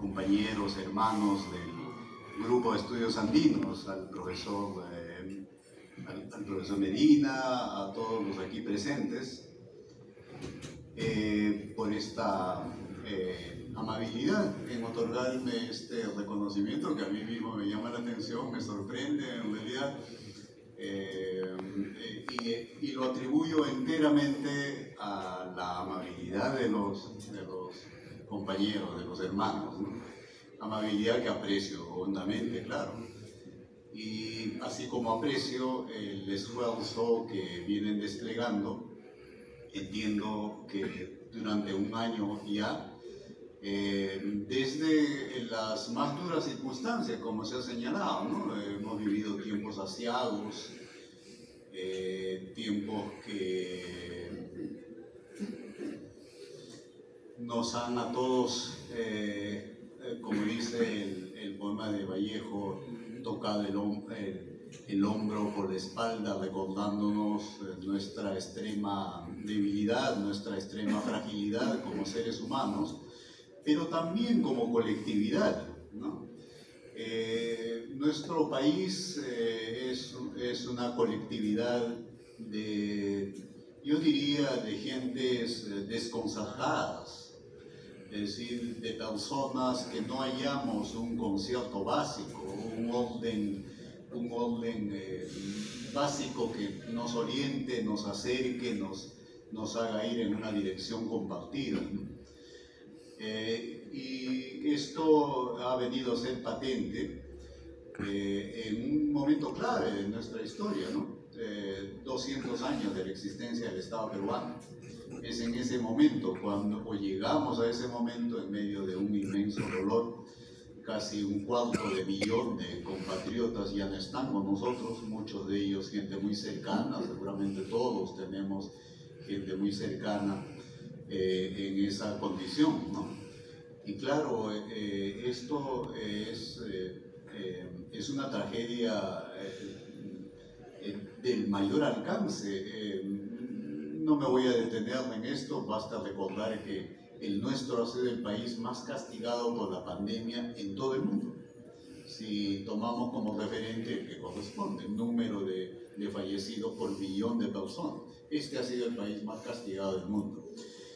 compañeros, hermanos del grupo de estudios andinos, al profesor, eh, al, profesor Medina, a todos los aquí presentes, eh, por esta eh, amabilidad en otorgarme este reconocimiento que a mí mismo me llama la atención, me sorprende en realidad. Y, lo atribuyo enteramente a la amabilidad de los compañeros, de los hermanos. Amabilidad que aprecio hondamente, claro. Y así como aprecio el esfuerzo que vienen desplegando, entiendo que durante un año ya, eh, desde las más duras circunstancias, como se ha señalado, ¿no? hemos vivido tiempos asiagos, eh, tiempos que nos han a todos, eh, eh, como dice el, poema de Vallejo, tocado el, hombro por la espalda, recordándonos eh, nuestra extrema debilidad, nuestra extrema fragilidad como seres humanos, pero también como colectividad. nuestro país es, es una colectividad de, yo diría, de gentes desconcertadas, es decir, de personas que no hallamos un concierto básico, un orden, un orden eh, básico que nos oriente, nos acerque, nos, nos haga ir en una dirección compartida. Eh, y esto ha venido a ser patente eh, en un momento clave de nuestra historia, ¿no? 200 años de la existencia del Estado peruano es en ese momento, cuando llegamos a ese momento en medio de un inmenso dolor, casi un cuarto de millón de compatriotas ya no están con nosotros, muchos de ellos gente muy cercana, seguramente todos tenemos gente muy cercana eh, en esa condición. ¿no? Y claro, eh, esto es, eh, es una tragedia del mayor alcance no me voy a detener en esto, basta recordar que el nuestro ha sido el país más castigado por la pandemia en todo el mundo. Si tomamos como referente el que corresponde, el número de, de fallecidos por millón de personas, este ha sido el país más castigado del mundo.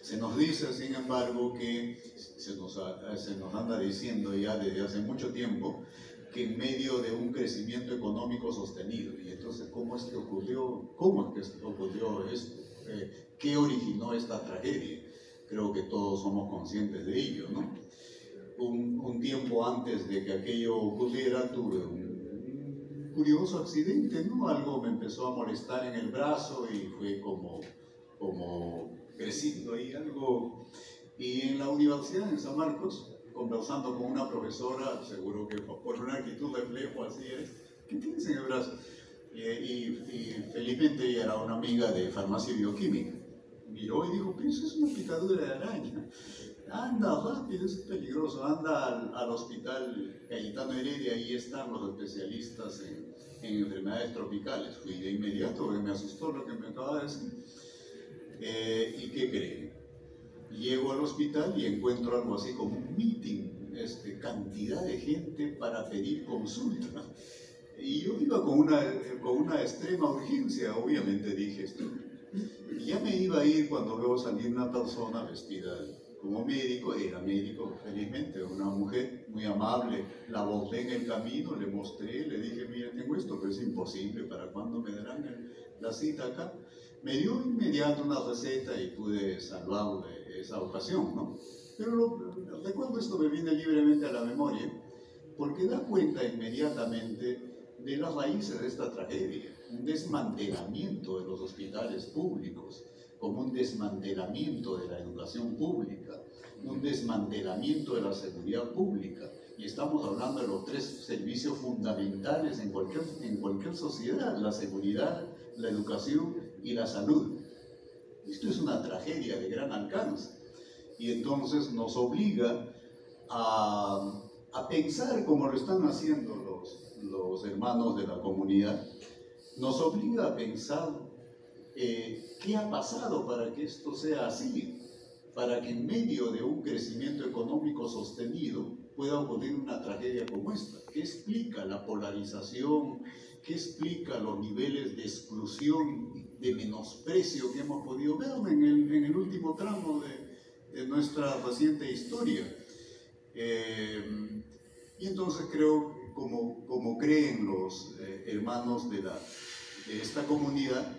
Se nos dice, sin embargo, que se nos, se nos anda diciendo ya desde hace mucho tiempo que en medio de un crecimiento económico sostenido. Y entonces, ¿cómo es que ocurrió, cómo es que ocurrió esto? Eh, qué originó esta tragedia. Creo que todos somos conscientes de ello, ¿no? Un, un tiempo antes de que aquello ocurriera tuve un, curioso accidente, ¿no? Algo me empezó a molestar en el brazo y fue como, como creciendo ahí algo. Y en la universidad en San Marcos, conversando con una profesora, seguro que por una actitud reflejo así es, ¿qué tienes en el brazo? Y, felizmente ella era una amiga de farmacia bioquímica. Miró y dijo, pero eso es una picadura de araña. Anda rápido, es peligroso. Anda al, hospital Cayetano Heredia, ahí están los especialistas en, enfermedades tropicales. Fui de inmediato porque me asustó lo que me acaba de decir. Eh, ¿Y qué creen? Llego al hospital y encuentro algo así como un meeting, este, cantidad de gente para pedir consulta. Y yo iba con una, con una extrema urgencia, obviamente dije esto. Y ya me iba a ir cuando veo salir una persona vestida como médico, era médico felizmente, una mujer muy amable, la volteé en el camino, le mostré, le dije, mira, tengo esto, pero es imposible, ¿para cuándo me darán la cita acá? Me dio inmediato una receta y pude salvar esa ocasión, ¿no? Pero recuerdo esto me viene libremente a la memoria, porque da cuenta inmediatamente de las raíces de esta tragedia, un desmantelamiento de los hospitales públicos, como un desmantelamiento de la educación pública, un desmantelamiento de la seguridad pública. Y estamos hablando de los tres servicios fundamentales en cualquier, en cualquier sociedad, la seguridad, la educación y la salud. Esto es una tragedia de gran alcance. Y entonces nos obliga a, a pensar como lo están haciendo los hermanos de la comunidad, nos obliga a pensar eh, qué ha pasado para que esto sea así, para que en medio de un crecimiento económico sostenido pueda ocurrir una tragedia como esta? ¿Qué explica la polarización? ¿Qué explica los niveles de exclusión, de menosprecio que hemos podido ver en el, en el último tramo de, de, nuestra reciente historia? Eh, y entonces creo, como, como creen los eh, hermanos de, la, de esta comunidad,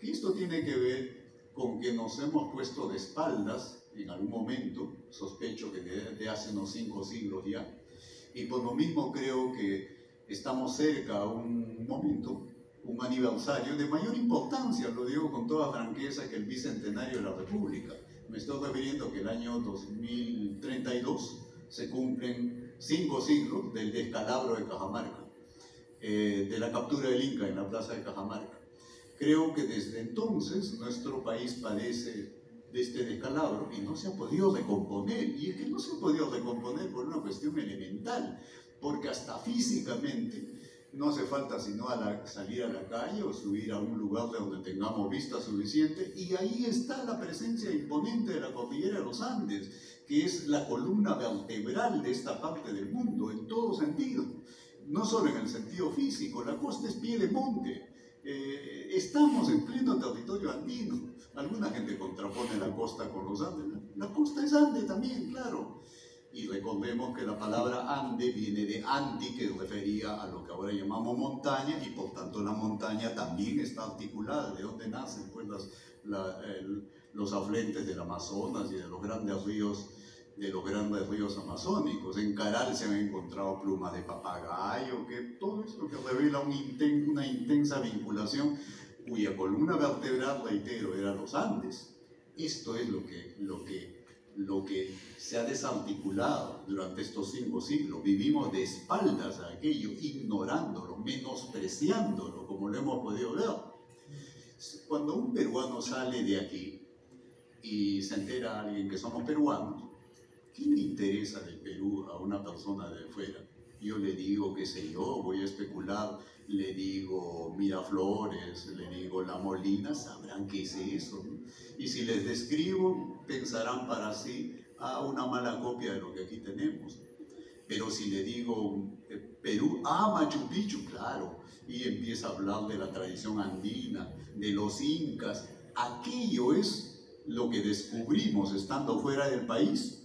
que esto tiene que ver con que nos hemos puesto de espaldas en algún momento, sospecho que de, hace unos cinco siglos ya, y por lo mismo creo que estamos cerca a un momento, un aniversario de mayor importancia, lo digo con toda franqueza, que el bicentenario de la República. Me estoy refiriendo que el año 2032 se cumplen cinco siglos del descalabro de Cajamarca, eh, de la captura del Inca en la plaza de Cajamarca. Creo que desde entonces nuestro país padece de este descalabro y no se ha podido recomponer. Y es que no se ha podido recomponer por una cuestión elemental, porque hasta físicamente no hace falta sino a salir a la calle o subir a un lugar donde tengamos vista suficiente y ahí está la presencia imponente de la cordillera de los Andes, que es la columna vertebral de esta parte del mundo en todo sentido, no solo en el sentido físico, la costa es pie de monte, eh, estamos en pleno territorio andino. Alguna gente contrapone la costa con los Andes. La costa es Ande también, claro. Y recordemos que la palabra Ande viene de Anti, que refería a lo que ahora llamamos montaña, y por tanto la montaña también está articulada. ¿De dónde nacen pues, los afluentes del Amazonas y de los grandes ríos de los grandes ríos amazónicos. En Caral se han encontrado plumas de papagayo, que todo eso que revela una intensa vinculación cuya columna vertebral, reitero, era los Andes. Esto es lo que, lo que, lo que se ha desarticulado durante estos cinco siglos. Vivimos de espaldas a aquello, ignorándolo, menospreciándolo, como lo hemos podido ver. Cuando un peruano sale de aquí y se entera alguien que somos peruanos, ¿Qué le interesa del Perú a una persona de fuera? Yo le digo, qué sé yo, voy a especular, le digo Miraflores, le digo La Molina, sabrán qué es eso. Y si les describo, pensarán para sí, ah, una mala copia de lo que aquí tenemos. Pero si le digo eh, Perú, ah, Machu Picchu, claro, y empieza a hablar de la tradición andina, de los incas, aquello es lo que descubrimos estando fuera del país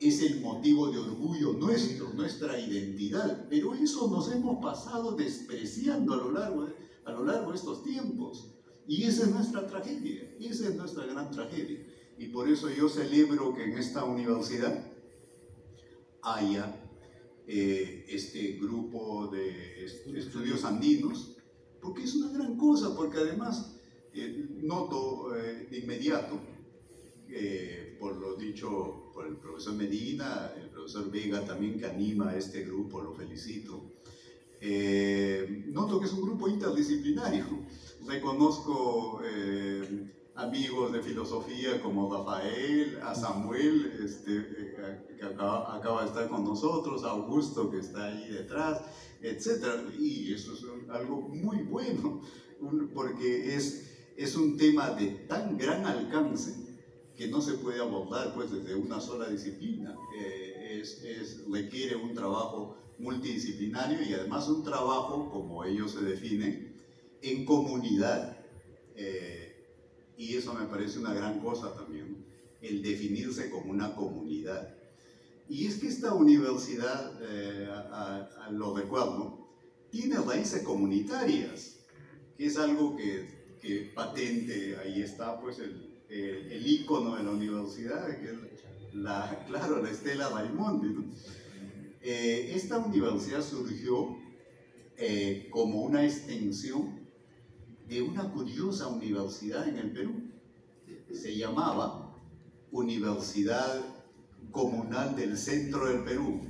es el motivo de orgullo nuestro, nuestra identidad. Pero eso nos hemos pasado despreciando a lo largo de, a lo largo de estos tiempos. Y esa es nuestra tragedia, esa es nuestra gran tragedia. Y por eso yo celebro que en esta universidad haya eh, este grupo de estudios andinos, porque es una gran cosa, porque además eh, noto eh, de inmediato, por lo dicho por el profesor Medina, el profesor Vega también que anima a este grupo, lo felicito. Eh, noto que es un grupo interdisciplinario. Reconozco eh, amigos de filosofía como Rafael, a Samuel, este, eh, que acaba, acaba, de estar con nosotros, a Augusto, que está ahí detrás, etc. Y eso es algo muy bueno, porque es, es un tema de tan gran alcance que no se puede abordar pues, desde una sola disciplina. Eh, es, requiere un trabajo multidisciplinario y además un trabajo, como ellos se definen, en comunidad. Eh, y eso me parece una gran cosa también, el definirse como una comunidad. Y es que esta universidad, eh, a, lo recuerdo, tiene raíces comunitarias, que es algo que, que patente, ahí está pues el, eh, el ícono de la universidad, que es la, claro, la Estela Raimondi. Eh, esta universidad surgió eh, como una extensión de una curiosa universidad en el Perú. Se llamaba Universidad Comunal del Centro del Perú.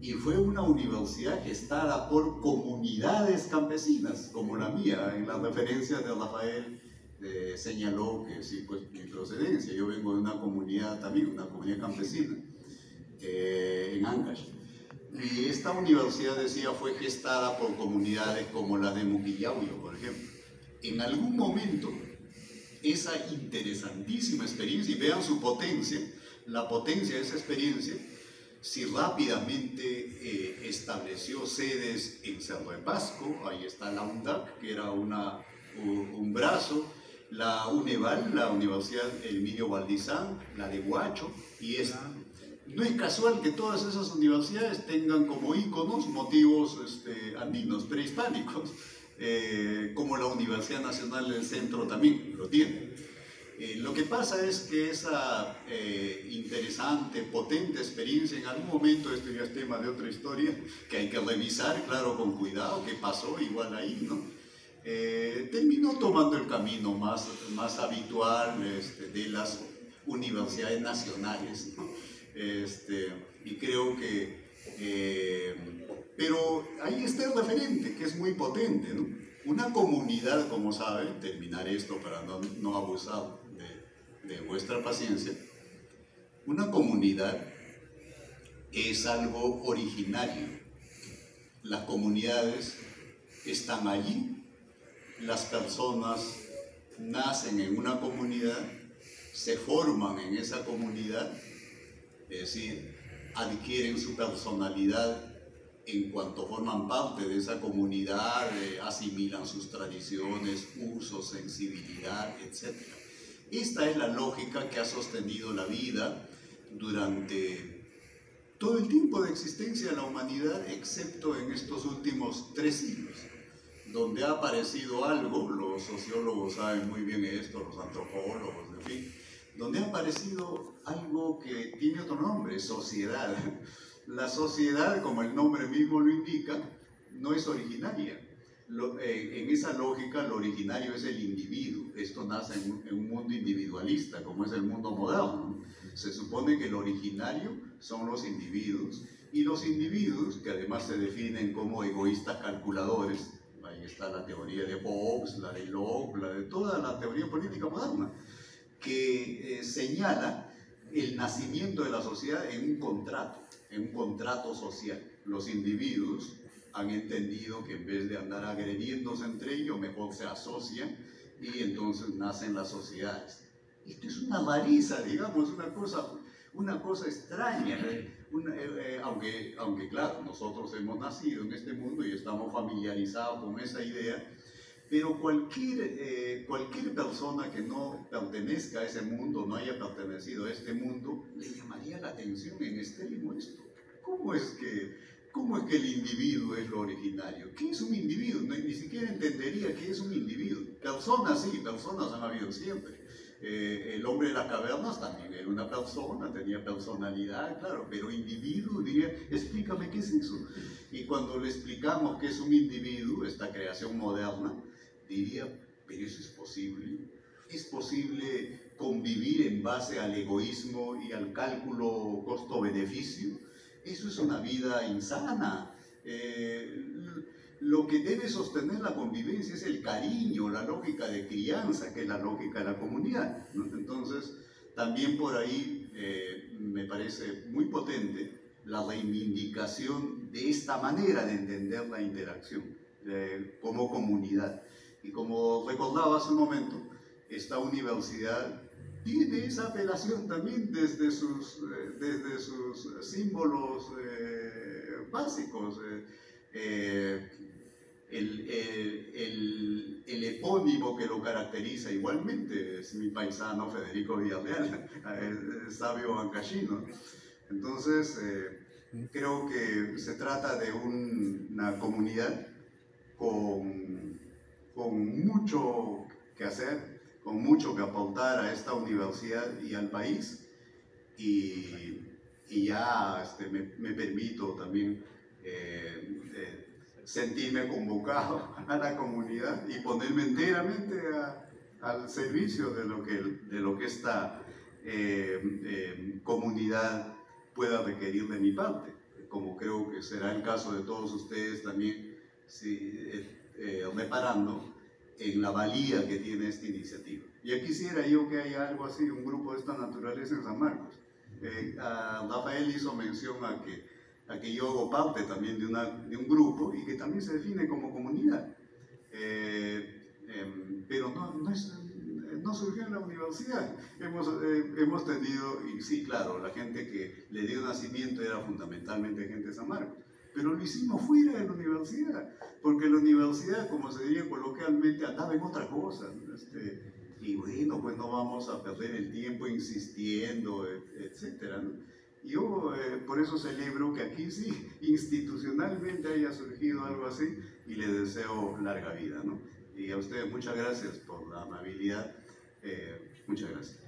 Y fue una universidad gestada por comunidades campesinas, como la mía, en las referencias de Rafael eh, señaló que sí, pues mi procedencia. Yo vengo de una comunidad también, una comunidad campesina, eh, en Ancash. Y esta universidad, decía, fue gestada por comunidades como la de Muquillauyo, por ejemplo. En algún momento, esa interesantísima experiencia, y vean su potencia, la potencia de esa experiencia, si rápidamente estableció sedes en Cerro de Pasco, ahí está la UNDAC, que era una, un brazo, la UNEVAL, la Universidad Emilio Valdizán, la de Huacho, y es, no es casual que todas esas universidades tengan como íconos motivos este, andinos, prehispánicos, eh, como la Universidad Nacional del Centro también lo tiene. Eh, lo que pasa es que esa eh, interesante, potente experiencia, en algún momento, esto ya es tema de otra historia, que hay que revisar, claro, con cuidado, qué pasó igual ahí, ¿no? Eh, terminó tomando el camino más, más habitual este, de las universidades nacionales. Este, y creo que... Eh, pero ahí está el referente, que es muy potente. Una comunidad, como saben, terminar esto para no, no abusar de, de vuestra paciencia, una comunidad es algo originario. Las comunidades están allí las personas nacen en una comunidad, se forman en esa comunidad, es decir, adquieren su personalidad en cuanto forman parte de esa comunidad, eh, asimilan sus tradiciones, usos, sensibilidad, etc. Esta es la lógica que ha sostenido la vida durante todo el tiempo de existencia de la humanidad, excepto en estos últimos tres siglos donde ha aparecido algo, los sociólogos saben muy bien esto, los antropólogos, en fin, donde ha aparecido algo que tiene otro nombre, sociedad. La sociedad, como el nombre mismo lo indica, no es originaria. Eh, en esa lógica, lo originario es el individuo. Esto nace en un, en un mundo individualista, como es el mundo moderno. Se supone que lo originario son los individuos y los individuos, que además se definen como egoístas calculadores, está la teoría de Hobbes, la de Locke, la de toda la teoría política moderna, que eh, señala el nacimiento de la sociedad en un contrato, en un contrato social. Los individuos han entendido que en vez de andar agrediéndose entre ellos, mejor se asocian y entonces nacen las sociedades. Esto es una baliza, digamos, una cosa, una cosa extraña. Eh, eh, aunque, aunque claro, nosotros hemos nacido en este mundo y estamos familiarizados con esa idea, pero cualquier, eh, cualquier persona que no pertenezca a ese mundo, no haya pertenecido a este mundo, le llamaría la atención en extremo esto. ¿Cómo es que, cómo es que el individuo es lo originario? ¿Qué es un individuo? ni siquiera entendería qué es un individuo. Personas sí, personas han habido siempre eh, el hombre de las cavernas también era una persona, tenía personalidad, claro, pero individuo, diría, explícame qué es eso. Y cuando le explicamos qué es un individuo, esta creación moderna, diría, pero eso es posible. Es posible convivir en base al egoísmo y al cálculo costo-beneficio. Eso es una vida insana. Eh, lo que debe sostener la convivencia es el cariño, la lógica de crianza, que es la lógica de la comunidad. Entonces, también por ahí eh, me parece muy potente la reivindicación de esta manera de entender la interacción como comunidad. Y como recordaba hace un momento, esta universidad tiene esa apelación también desde sus, eh, desde sus símbolos eh, básicos. Eh, el, el, el, epónimo que lo caracteriza igualmente es mi paisano Federico Villarreal, sabio bancachino. Entonces, eh, creo que se trata de una comunidad con, con mucho que hacer, con mucho que aportar a esta universidad y al país. Y, y ya este, me, me, permito también eh, eh, sentirme convocado a la comunidad y ponerme enteramente al servicio de lo que, de lo que esta eh, eh, comunidad pueda requerir de mi parte, como creo que será el caso de todos ustedes también, eh, reparando en la valía que tiene esta iniciativa. Ya quisiera yo que haya algo así, un grupo de esta naturaleza en San Marcos. Rafael hizo mención a que a que yo hago parte también de, una, de un grupo y que también se define como comunidad. Eh, em, pero no, no, es, no surgió en la universidad. Hemos, eh, hemos tenido, y sí, claro, la gente que le dio nacimiento era fundamentalmente gente de San Marcos, pero lo hicimos fuera de la universidad, porque la universidad, como se diría coloquialmente, andaba en otra cosa. Este, y bueno, pues no vamos a perder el tiempo insistiendo, etcétera. Yo eh, por eso celebro que aquí sí, institucionalmente haya surgido algo así y le deseo larga vida. ¿no? Y a ustedes muchas gracias por la amabilidad. Eh, muchas gracias.